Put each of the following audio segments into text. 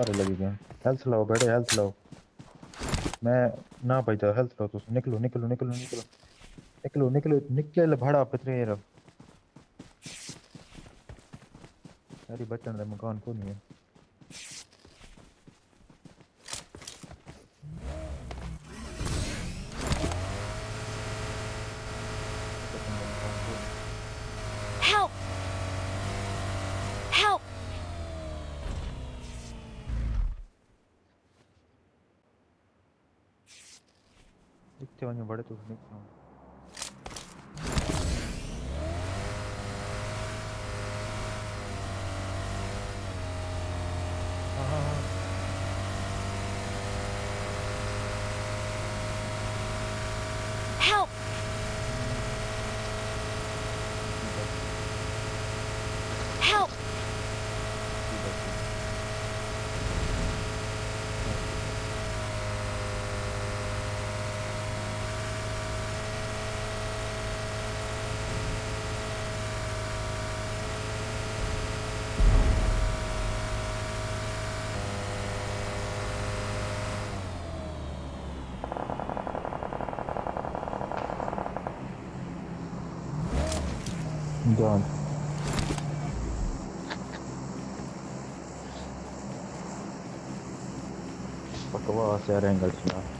सारे लगे गए हेल्थ लाओ बेटे हेल्थ लाओ। मैं, ना भाई तो हेल्थ लाओ तो निकलो निकलो निकलो निकलो। निकलो निकलो, निकल भाड़ा पतरे यार अरे बचन दे मकान को नहीं है। इतने वहीं बड़े तो निकलो हाँ I'm done. Bak o ASR engels ya.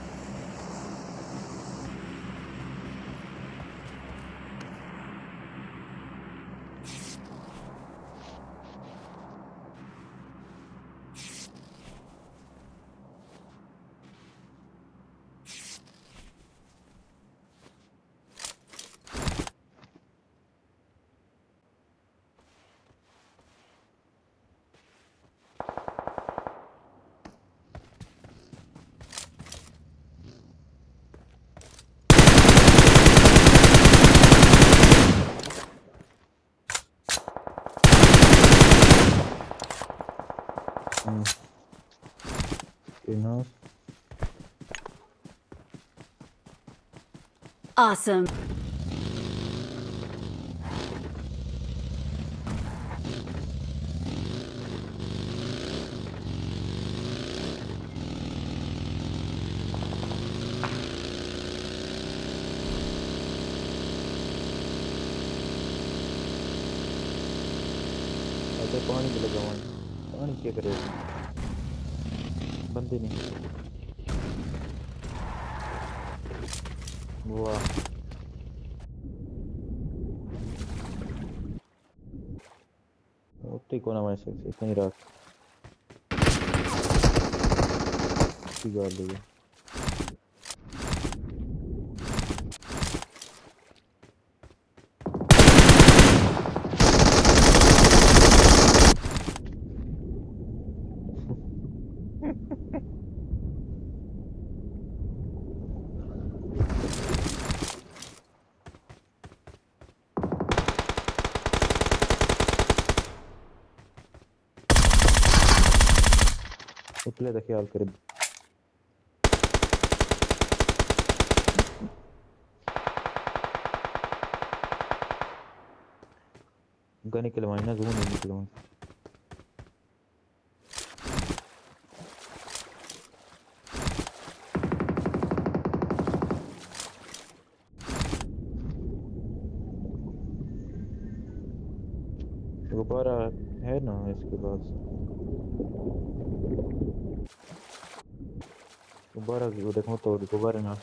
Enough Awesome. अरे पानी पे लगा हुआ है पानी क्या करे बंदे नहीं। वाह। होते कोना मैं से इतना ही रख ठीक है उतले का ख्याल कर गन निकलवाई ना जून दोबारा है ना इसके पास? दोबारा वो देखो तो दोबारा ना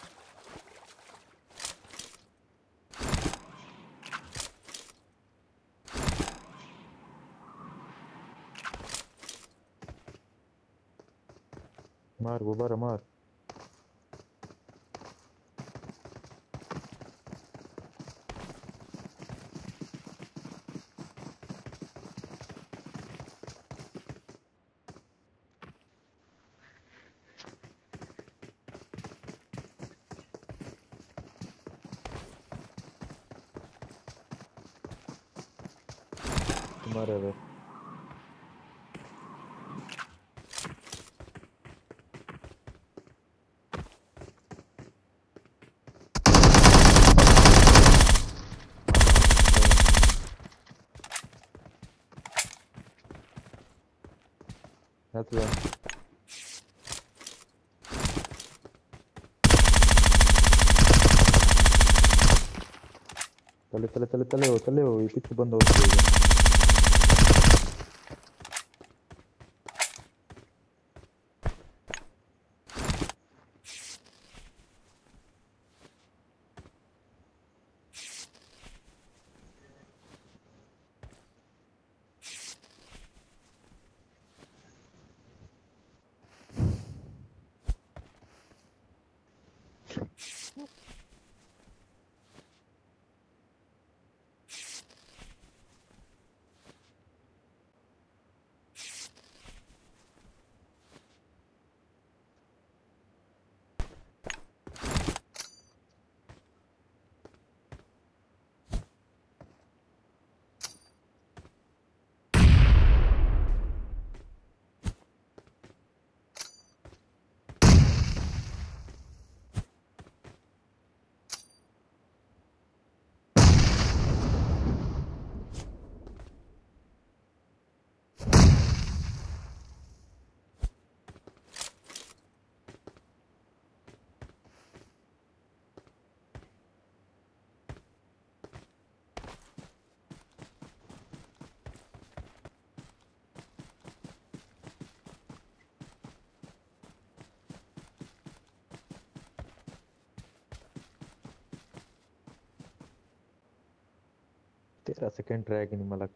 मार दोबारा मार Whatever. That's right. चले चले चले हो चले हो ये पीछे बंद हो जाएगा तेरह सेकंड रह गए नहीं मला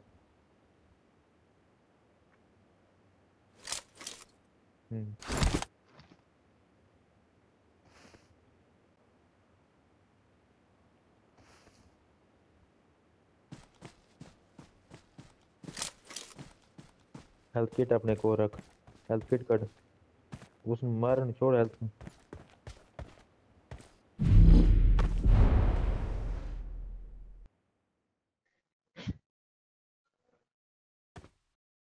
हम्म। हेल्थ किट अपने को रख। हेल्थ किट कट उसमें मारन छोड़ हेल्थ